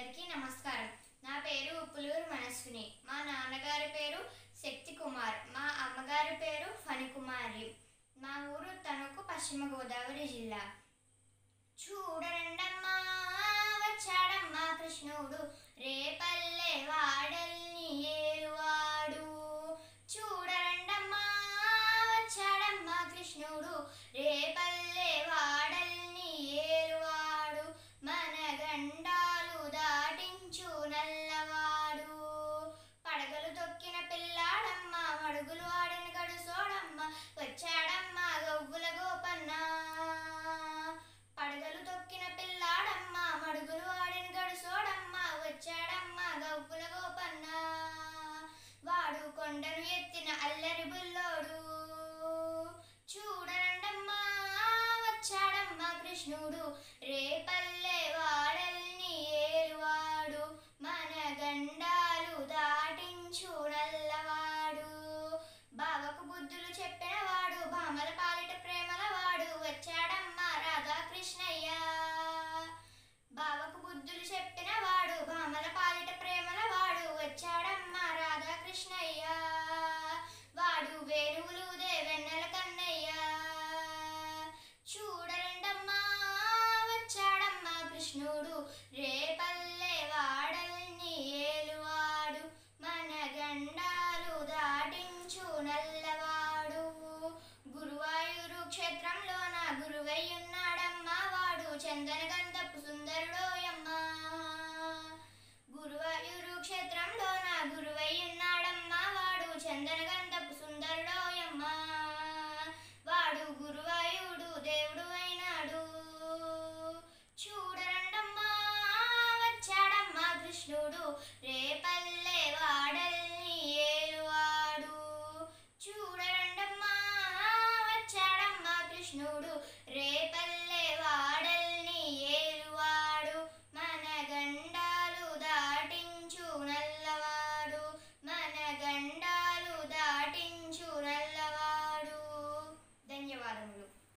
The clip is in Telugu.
అందరికీ నమస్కారం. నా పేరు ఉప్పులూరు మనస్విని. మా నాన్నగారి పేరు శక్తి కుమార్ మా అమ్మగారి పేరు ఫణికుమారి. మా ఊరు తణుకు పశ్చిమ గోదావరి జిల్లా. చూడరండమ్మా వచ్చాడమ్మా కృష్ణుడు. రేపల్లె వాడల్ని ఏలువాడు. చూడరండమ్మా వచ్చాడమ్మా కృష్ణుడు. రేపల్లె కృష్ణుడు రేపల్లె